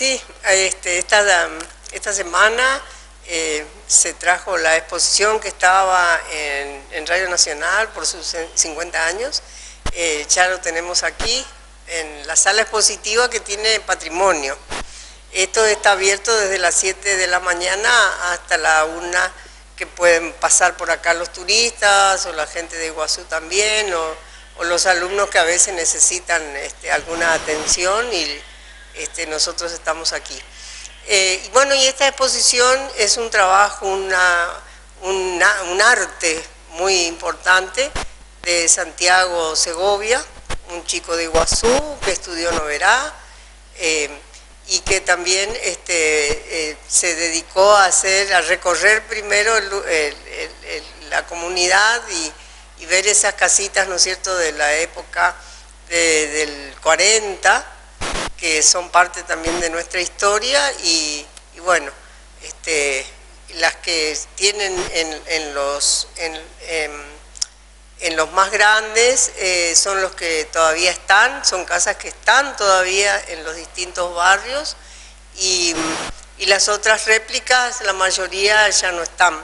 Sí, este, esta, esta semana eh, se trajo la exposición que estaba en, Radio Nacional por sus 50 años. Eh, ya lo tenemos aquí en la sala expositiva que tiene patrimonio. Esto está abierto desde las 7 de la mañana hasta la 1 que pueden pasar por acá los turistas o la gente de Iguazú también o, los alumnos que a veces necesitan este, alguna atención y este, nosotros estamos aquí. Eh, y bueno, y esta exposición es un trabajo, una, un arte muy importante de Santiago Segovia, un chico de Iguazú que estudió Noverá eh, y que también este, eh, se dedicó a hacer, a recorrer primero la comunidad y, ver esas casitas, ¿no es cierto?, de la época del 40 que son parte también de nuestra historia y, bueno, este, las que tienen en, los, en, los más grandes eh, son los que todavía están, son casas que están todavía en los distintos barrios y, las otras réplicas, la mayoría ya no están,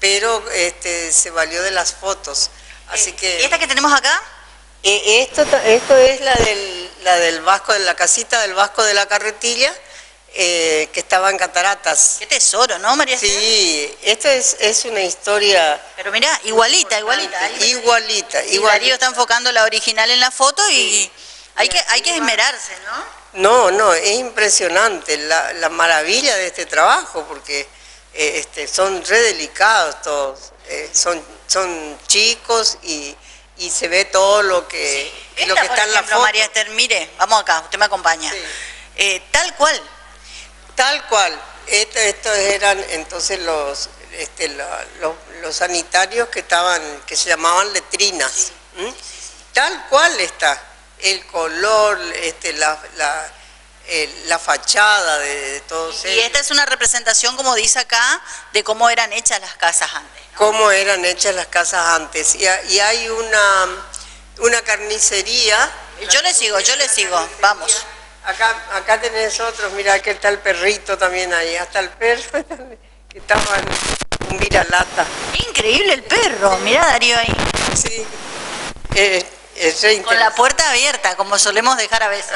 pero este, se valió de las fotos. Así eh, que, ¿Esta que tenemos acá? Eh, esto, esto es la del, la del Vasco, de la casita del Vasco de la Carretilla, eh, que estaba en Cataratas. Qué tesoro, ¿no, María Sí, esto es, es una historia... Pero mira, igualita, igualita. Igualita, y Darío está enfocando la original en la foto y hay, que, hay que esmerarse, ¿no? No, no, es impresionante la, la maravilla de este trabajo, porque eh, este, son re delicados todos, son, son chicos y y se ve todo lo que, lo que está en la foto. María Esther, mire, vamos acá, usted me acompaña. Eh, tal cual. Tal cual. estos eran entonces los, este, los, sanitarios que estaban, que se llamaban letrinas. Tal cual está. El color, este, la, la, la fachada de, todos y, Y esta es una representación, como dice acá, de cómo eran hechas las casas antes cómo eran hechas las casas antes. Y, hay una, una carnicería. Yo le sigo, yo le sigo, vamos. Acá, acá tenés otros, mira que está el perrito también ahí, hasta el perro que estaba un viralata. Increíble el perro, mira Darío ahí. Sí, eh, es Con la puerta abierta, como solemos dejar a veces.